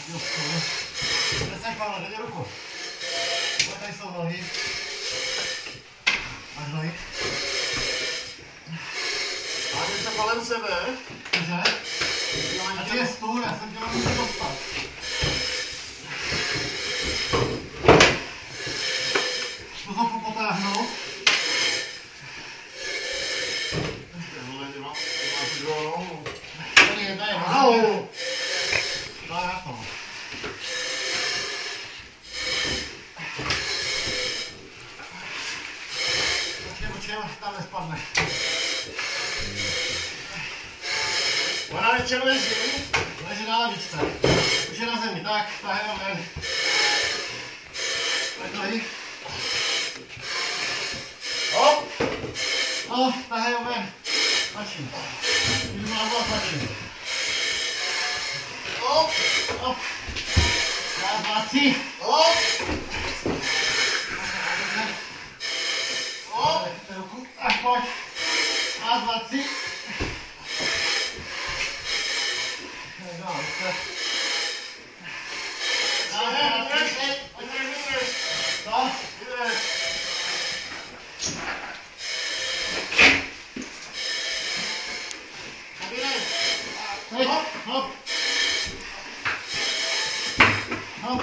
každého stolu. Přesně k vám nahledě ruku. Tohle tady jsou nohy. Máš nohy. A jdem se kolem sebe. Dobře. A ty je stůl, já jsem tě nemůžu dostat. Tu zobu potáhnu. Tohle je jedna je Až tam nespadne. Ona večer leží. Leží na lavičce. Už je na zemi, tak, tahej ho ven. Takhle. Hop! No, tahej ho ven. Tlačím. Když má volat, tlačím. Hop! Hop. Raz, dva, tři. Hop! Nechte ruku. Tak pojď. Raz, dva, tři. Tak, no, dobře. Raz, dva, tři. Vydrž! Vydrž, vydrž! To. Vydrž! Vydrž! Teď. Hop. Hop.